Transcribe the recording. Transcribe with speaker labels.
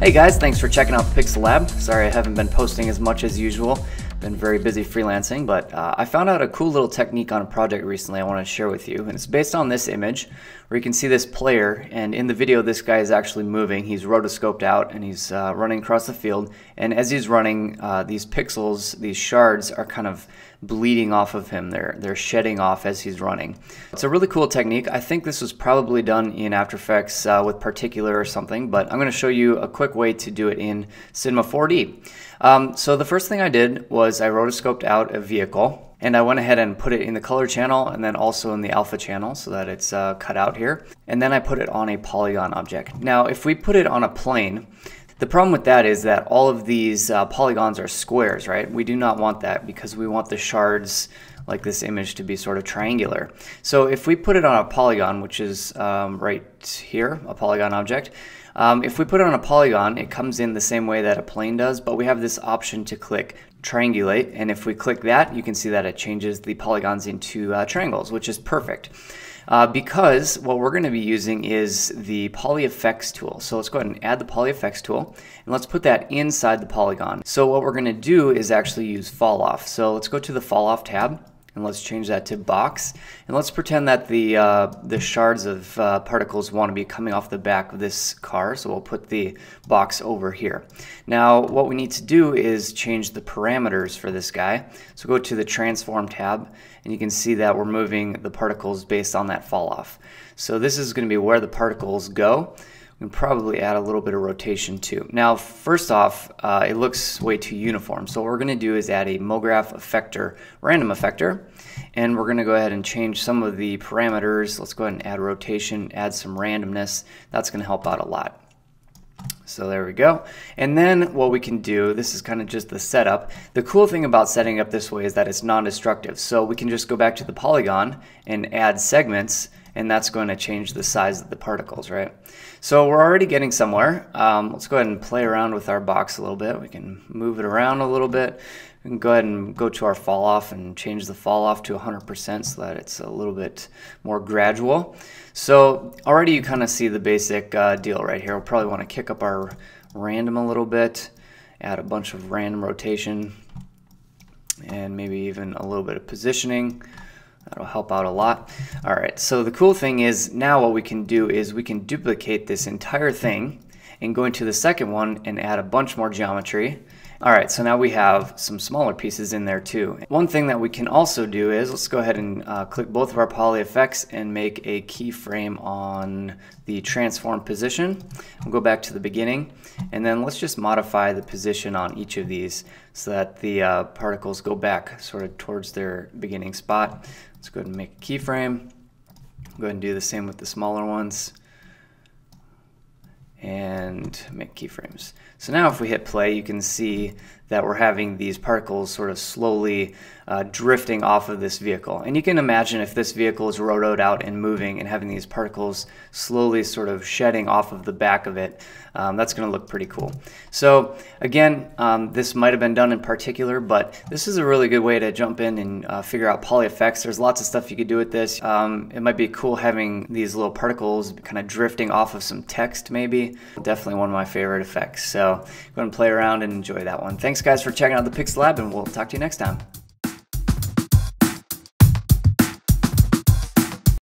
Speaker 1: Hey guys, thanks for checking out Pixel Lab. Sorry I haven't been posting as much as usual. Been very busy freelancing, but uh, I found out a cool little technique on a project recently I want to share with you. And it's based on this image where you can see this player, and in the video this guy is actually moving. He's rotoscoped out and he's uh, running across the field. And as he's running, uh, these pixels, these shards are kind of bleeding off of him. They're, they're shedding off as he's running. It's a really cool technique. I think this was probably done in After Effects uh, with Particular or something, but I'm going to show you a quick way to do it in Cinema 4D. Um, so the first thing I did was I rotoscoped out a vehicle and I went ahead and put it in the color channel and then also in the alpha channel so that it's uh, cut out here. And then I put it on a polygon object. Now if we put it on a plane, the problem with that is that all of these uh, polygons are squares, right? We do not want that because we want the shards like this image to be sort of triangular. So if we put it on a polygon, which is um, right here, a polygon object, um, if we put it on a polygon, it comes in the same way that a plane does, but we have this option to click triangulate. And if we click that, you can see that it changes the polygons into uh, triangles, which is perfect. Uh, because what we're going to be using is the PolyFX tool. So let's go ahead and add the PolyFX tool and let's put that inside the polygon. So what we're going to do is actually use fall off. So let's go to the fall off tab and let's change that to box. And let's pretend that the, uh, the shards of uh, particles want to be coming off the back of this car. So we'll put the box over here. Now what we need to do is change the parameters for this guy. So go to the transform tab and you can see that we're moving the particles based on that fall off. So this is going to be where the particles go can probably add a little bit of rotation too. Now, first off, uh, it looks way too uniform. So what we're going to do is add a MoGraph effector, random effector, and we're going to go ahead and change some of the parameters. Let's go ahead and add rotation, add some randomness. That's going to help out a lot. So there we go. And then what we can do, this is kind of just the setup. The cool thing about setting up this way is that it's non-destructive. So we can just go back to the polygon and add segments and that's going to change the size of the particles, right? So we're already getting somewhere. Um, let's go ahead and play around with our box a little bit. We can move it around a little bit. We can go ahead and go to our fall off and change the fall off to 100% so that it's a little bit more gradual. So already you kind of see the basic uh, deal right here. We'll probably want to kick up our random a little bit, add a bunch of random rotation, and maybe even a little bit of positioning. That'll help out a lot. All right, so the cool thing is now what we can do is we can duplicate this entire thing and go into the second one and add a bunch more geometry. All right, so now we have some smaller pieces in there too. One thing that we can also do is, let's go ahead and uh, click both of our PolyFX and make a keyframe on the transform position. We'll go back to the beginning and then let's just modify the position on each of these so that the uh, particles go back sort of towards their beginning spot. Let's go ahead and make a keyframe. Go ahead and do the same with the smaller ones and make keyframes. So now if we hit play, you can see that we're having these particles sort of slowly uh, drifting off of this vehicle. And you can imagine if this vehicle is rotoed out and moving and having these particles slowly sort of shedding off of the back of it, um, that's going to look pretty cool. So again, um, this might have been done in Particular, but this is a really good way to jump in and uh, figure out PolyFX. There's lots of stuff you could do with this. Um, it might be cool having these little particles kind of drifting off of some text maybe. Definitely one of my favorite effects. So go and play around and enjoy that one. Thanks guys for checking out the Pixel Lab and we'll talk to you next time.